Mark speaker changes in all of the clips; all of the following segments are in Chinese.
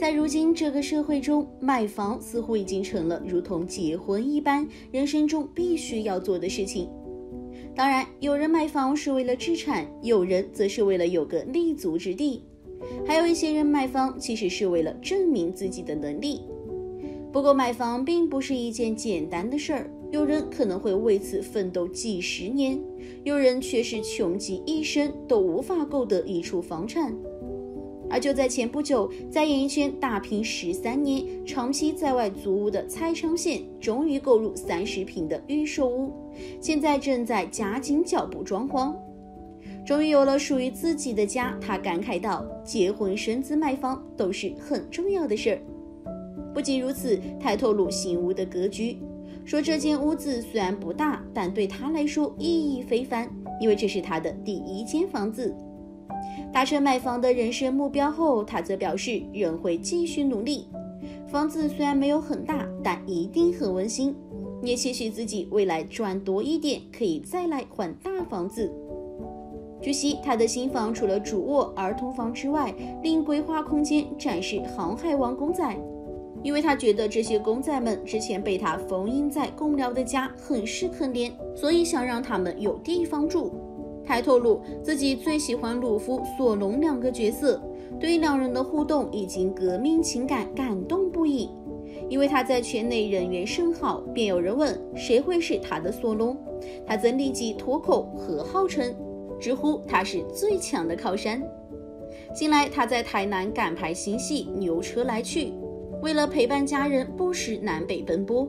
Speaker 1: 在如今这个社会中，买房似乎已经成了如同结婚一般，人生中必须要做的事情。当然，有人买房是为了置产，有人则是为了有个立足之地，还有一些人买房其实是为了证明自己的能力。不过，买房并不是一件简单的事儿，有人可能会为此奋斗几十年，有人却是穷极一生都无法购得一处房产。而就在前不久，在演艺圈打拼十三年、长期在外租屋的蔡昌宪，终于购入三十平的预售屋，现在正在加紧脚步装潢。终于有了属于自己的家，他感慨道：“结婚、生子、买房都是很重要的事儿。”不仅如此，他还透露新屋的格局，说这间屋子虽然不大，但对他来说意义非凡，因为这是他的第一间房子。达成买房的人生目标后，他则表示仍会继续努力。房子虽然没有很大，但一定很温馨。也期许自己未来赚多一点，可以再来换大房子。据悉，他的新房除了主卧、儿童房之外，另规划空间展示航海王公仔，因为他觉得这些公仔们之前被他封印在公寮的家很是可怜，所以想让他们有地方住。还透露自己最喜欢鲁夫、索隆两个角色，对两人的互动以及革命情感感动不已。因为他在圈内人缘甚好，便有人问谁会是他的索隆，他则立即脱口和号称，直呼他是最强的靠山。近来他在台南赶拍新戏《牛车来去》，为了陪伴家人，不时南北奔波。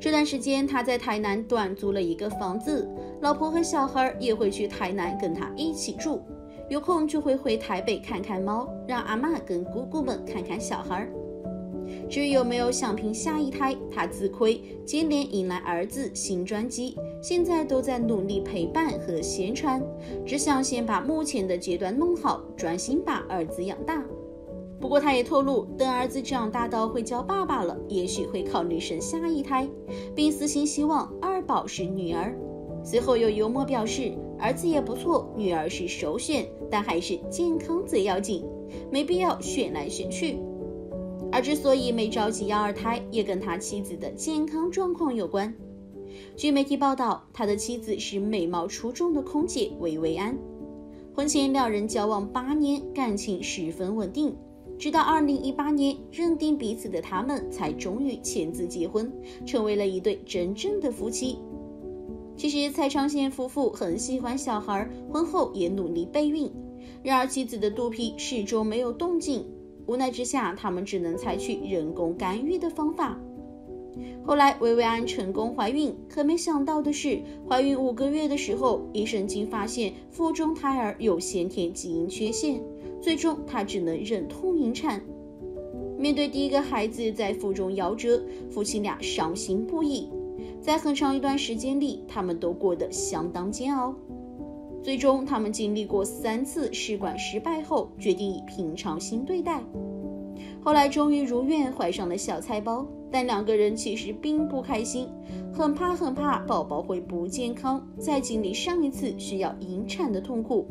Speaker 1: 这段时间，他在台南短租了一个房子，老婆和小孩也会去台南跟他一起住，有空就会回台北看看猫，让阿妈跟姑姑们看看小孩。至于有没有想拼下一胎，他自亏接连迎来儿子新专辑，现在都在努力陪伴和宣传，只想先把目前的阶段弄好，专心把儿子养大。不过，他也透露，等儿子长大到会叫爸爸了，也许会考虑生下一胎，并私心希望二宝是女儿。随后又幽默表示，儿子也不错，女儿是首选，但还是健康最要紧，没必要选来选去。而之所以没着急要二胎，也跟他妻子的健康状况有关。据媒体报道，他的妻子是美貌出众的空姐薇薇安，婚前两人交往八年，感情十分稳定。直到二零一八年，认定彼此的他们才终于签字结婚，成为了一对真正的夫妻。其实蔡昌宪夫妇很喜欢小孩，婚后也努力备孕，然而妻子的肚皮始终没有动静，无奈之下，他们只能采取人工干预的方法。后来薇薇安成功怀孕，可没想到的是，怀孕五个月的时候，医生竟发现腹中胎儿有先天基因缺陷。最终，她只能忍痛引产。面对第一个孩子在腹中夭折，夫妻俩伤心不已。在很长一段时间里，他们都过得相当煎熬。最终，他们经历过三次试管失败后，决定以平常心对待。后来，终于如愿怀上了小菜包，但两个人其实并不开心，很怕很怕宝宝会不健康，再经历上一次需要引产的痛苦。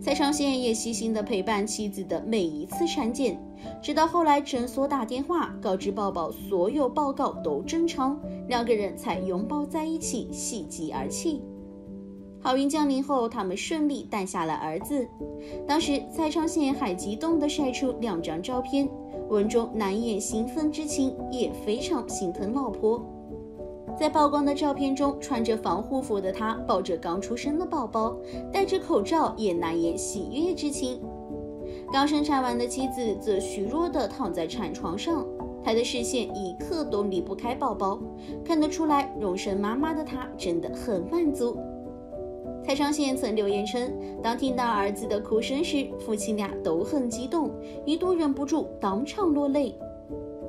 Speaker 1: 蔡昌宪也细心地陪伴妻子的每一次产检，直到后来诊所打电话告知宝宝所有报告都正常，两个人才拥抱在一起，喜极而泣。好运降临后，他们顺利诞下了儿子。当时蔡昌宪还激动地晒出两张照片，文中难掩兴奋之情，也非常心疼老婆。在曝光的照片中，穿着防护服的他抱着刚出生的宝宝，戴着口罩，也难掩喜悦之情。刚生产完的妻子则虚弱地躺在产床上，她的视线一刻都离不开宝宝，看得出来，荣升妈妈的她真的很满足。蔡昌宪曾留言称，当听到儿子的哭声时，夫妻俩都很激动，一度忍不住当场落泪。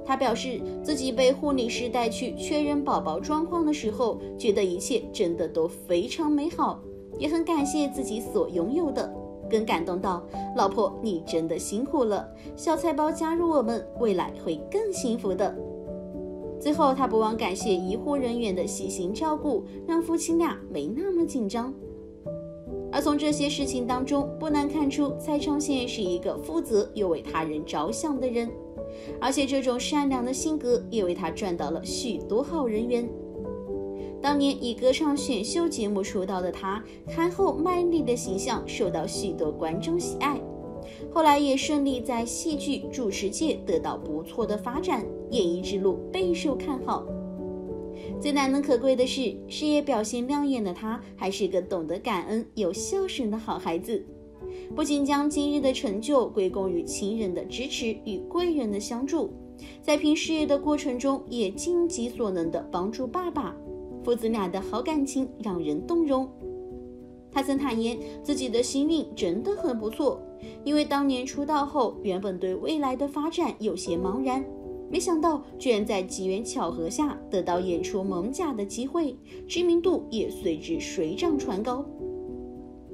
Speaker 1: 他表示，自己被护理师带去确认宝宝状况的时候，觉得一切真的都非常美好，也很感谢自己所拥有的，更感动到老婆，你真的辛苦了，小菜包加入我们，未来会更幸福的。最后，他不忘感谢医护人员的细心照顾，让夫妻俩没那么紧张。而从这些事情当中，不难看出蔡昌宪是一个负责又为他人着想的人，而且这种善良的性格也为他赚到了许多好人缘。当年以歌唱选秀节目出道的他，憨厚卖力的形象受到许多观众喜爱。后来也顺利在戏剧主持界得到不错的发展，演艺之路备受看好。最难能可贵的是，事业表现亮眼的他，还是个懂得感恩、有孝顺的好孩子。不仅将今日的成就归功于亲人的支持与贵人的相助，在拼事业的过程中，也尽己所能的帮助爸爸。父子俩的好感情让人动容。他曾坦言，自己的心运真的很不错。因为当年出道后，原本对未来的发展有些茫然，没想到居然在机缘巧合下得到演出《蒙甲》的机会，知名度也随之水涨船高。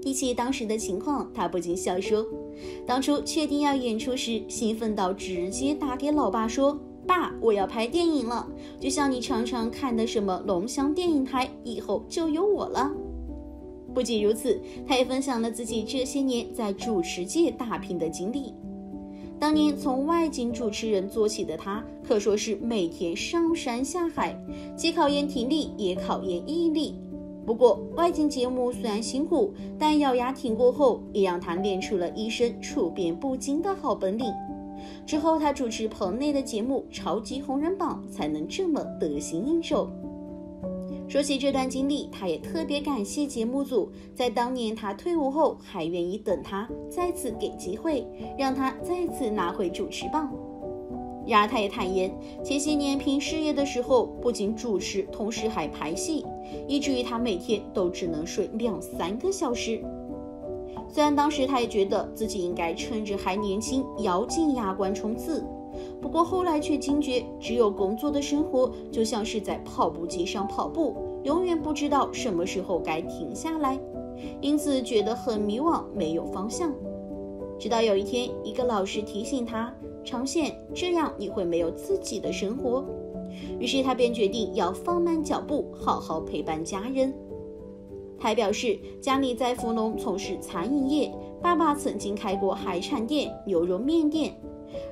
Speaker 1: 提起当时的情况，他不禁笑说：“当初确定要演出时，兴奋到直接打给老爸说：‘爸，我要拍电影了，就像你常常看的什么龙翔电影台，以后就有我了。’”不仅如此，他也分享了自己这些年在主持界打拼的经历。当年从外景主持人做起的他，可说是每天上山下海，既考验体力，也考验毅力。不过，外景节目虽然辛苦，但咬牙挺过后，也让他练出了一身处变不惊的好本领。之后，他主持棚内的节目《超级红人榜》，才能这么得心应手。说起这段经历，他也特别感谢节目组，在当年他退伍后还愿意等他，再次给机会，让他再次拿回主持棒。然而，他也坦言，前些年拼事业的时候，不仅主持，同时还拍戏，以至于他每天都只能睡两三个小时。虽然当时他也觉得自己应该趁着还年轻，咬紧牙关冲刺。不过后来却惊觉，只有工作的生活就像是在跑步机上跑步，永远不知道什么时候该停下来，因此觉得很迷惘，没有方向。直到有一天，一个老师提醒他：“长线这样你会没有自己的生活。”于是他便决定要放慢脚步，好好陪伴家人。他表示，家里在福农从事餐饮业，爸爸曾经开过海产店、牛肉面店。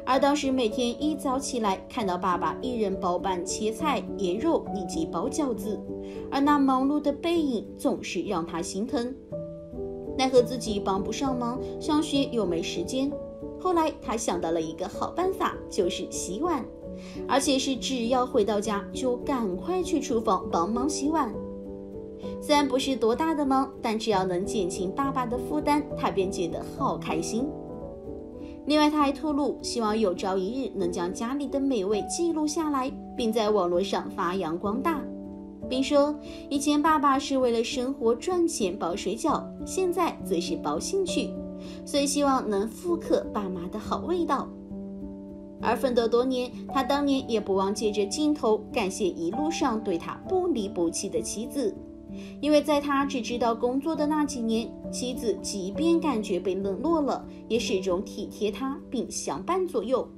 Speaker 1: 而当时每天一早起来，看到爸爸一人包办切菜、腌肉以及包饺子，而那忙碌的背影总是让他心疼。奈何自己帮不上忙，上学又没时间。后来他想到了一个好办法，就是洗碗，而且是只要回到家就赶快去厨房帮忙洗碗。虽然不是多大的忙，但只要能减轻爸爸的负担，他便觉得好开心。另外，他还透露，希望有朝一日能将家里的美味记录下来，并在网络上发扬光大，并说，以前爸爸是为了生活赚钱包水饺，现在则是包兴趣，所以希望能复刻爸妈的好味道。而奋斗多年，他当年也不忘借着镜头感谢一路上对他不离不弃的妻子。因为在他只知道工作的那几年，妻子即便感觉被冷落了，也始终体贴他并相伴左右。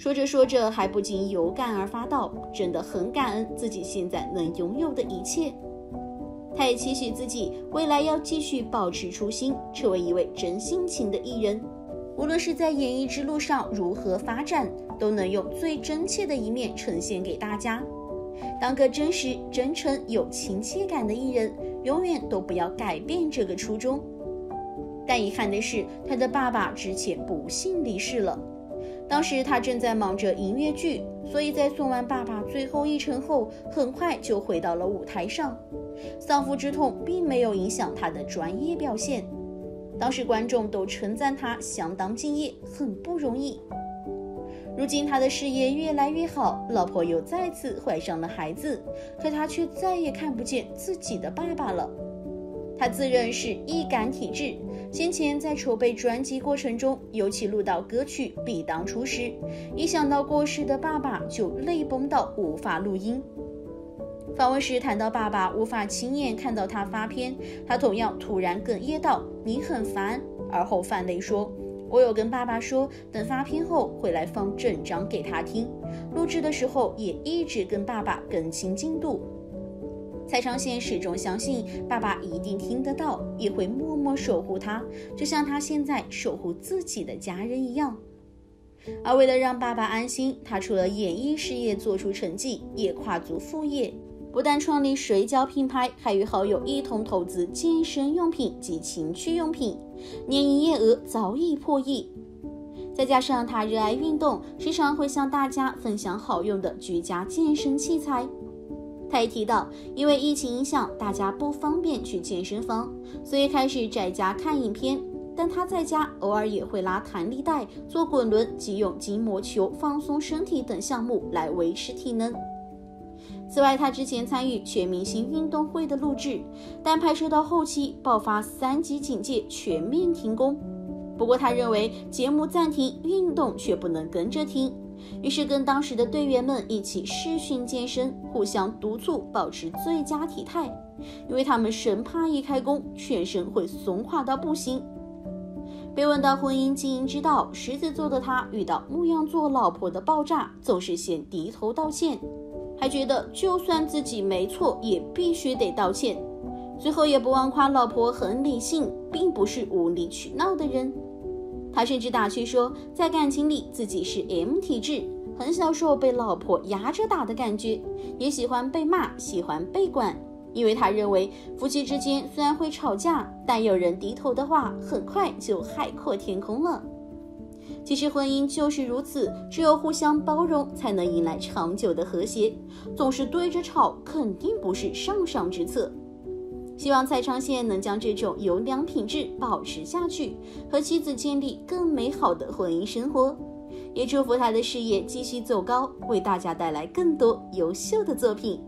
Speaker 1: 说着说着，还不禁有感而发道：“真的很感恩自己现在能拥有的一切。”他也期许自己未来要继续保持初心，成为一位真性情的艺人。无论是在演艺之路上如何发展，都能用最真切的一面呈现给大家。当个真实、真诚、有亲切感的艺人，永远都不要改变这个初衷。但遗憾的是，他的爸爸之前不幸离世了。当时他正在忙着音乐剧，所以在送完爸爸最后一程后，很快就回到了舞台上。丧父之痛并没有影响他的专业表现。当时观众都称赞他相当敬业，很不容易。如今他的事业越来越好，老婆又再次怀上了孩子，可他却再也看不见自己的爸爸了。他自认是易感体质，先前在筹备专辑过程中，尤其录到歌曲《必当初》时，一想到过世的爸爸就泪崩到无法录音。访问时谈到爸爸无法亲眼看到他发片，他同样突然哽咽道：“你很烦。”而后泛泪说。我有跟爸爸说，等发片后会来放整张给他听。录制的时候也一直跟爸爸更新进度。蔡昌宪始终相信爸爸一定听得到，也会默默守护他，就像他现在守护自己的家人一样。而为了让爸爸安心，他除了演艺事业做出成绩，也跨足副业，不但创立水饺品牌，还与好友一同投资健身用品及情趣用品，年营业额早已破亿。再加上他热爱运动，时常会向大家分享好用的居家健身器材。他也提到，因为疫情影响，大家不方便去健身房，所以开始在家看影片。但他在家偶尔也会拉弹力带、做滚轮及用筋膜球放松身体等项目来维持体能。此外，他之前参与全明星运动会的录制，但拍摄到后期爆发三级警戒，全面停工。不过，他认为节目暂停，运动却不能跟着停。于是跟当时的队员们一起试训健身，互相督促保持最佳体态，因为他们生怕一开工全身会松垮到不行。被问到婚姻经营之道，狮子座的他遇到牧羊座老婆的爆炸，总是先低头道歉，还觉得就算自己没错，也必须得道歉。最后也不忘夸老婆很理性，并不是无理取闹的人。他甚至打趣说，在感情里自己是 M 体质，很享受被老婆压着打的感觉，也喜欢被骂，喜欢被管。因为他认为，夫妻之间虽然会吵架，但有人低头的话，很快就海阔天空了。其实婚姻就是如此，只有互相包容，才能迎来长久的和谐。总是对着吵，肯定不是上上之策。希望蔡昌宪能将这种优良品质保持下去，和妻子建立更美好的婚姻生活。也祝福他的事业继续走高，为大家带来更多优秀的作品。